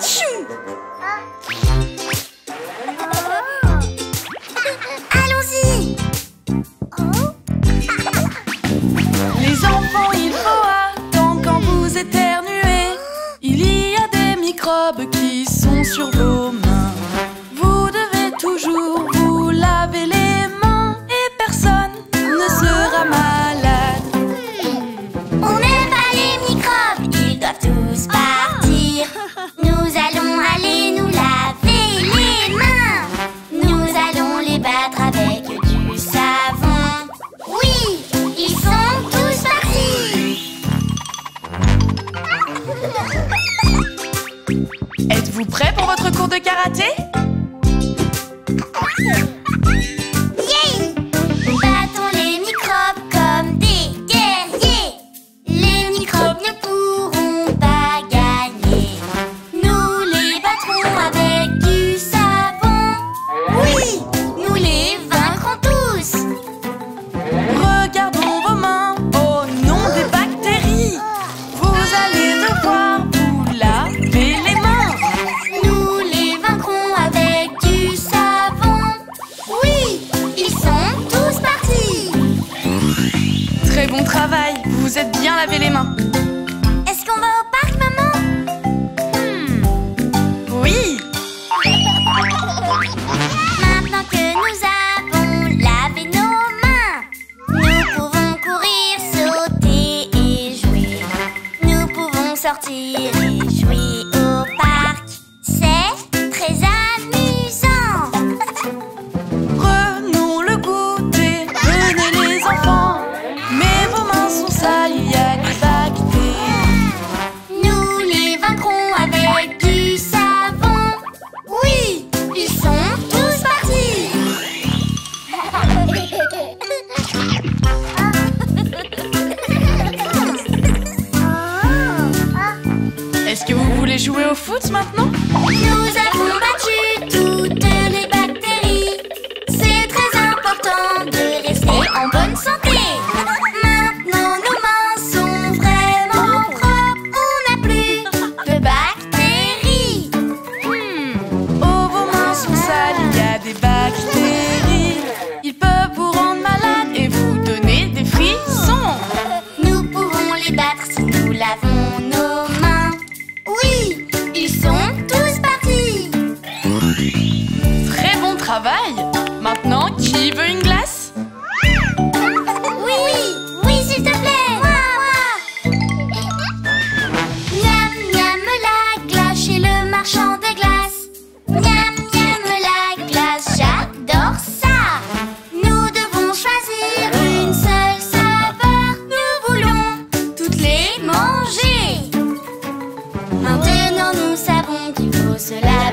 Tchou Allons-y Les enfants, il faut attendre quand vous éternuez. Il y a des microbes qui sont sur vos mains. Vous devez toujours vous laver les mains et personne ne sera Êtes-vous prêts pour votre cours de karaté? Bon travail, vous vous êtes bien lavé les mains. Est-ce qu'on va au parc, maman? Hmm. Oui, Maintenant que nous avons lavé nos mains, nous pouvons courir, sauter et jouer. Nous pouvons sortir et jouer Est-ce que vous voulez jouer au foot maintenant Nous avons battu toutes les bactéries. C'est très important de rester en bonne santé. Maintenant nos mains sont vraiment propres. On n'a plus de bactéries. Hmm. Oh, vos mains sont sales, il y a des bactéries. Ils peuvent vous rendre malade et vous donner des frissons. Nous pouvons les battre si nous lavons nos Qui veut une glace Oui Oui, s'il te plaît. La glace chez le marchand de glace. Miam, miam, la glace, j'adore ça. Nous devons choisir une seule saveur Nous voulons toutes les manger. Maintenant, nous savons qu'il faut cela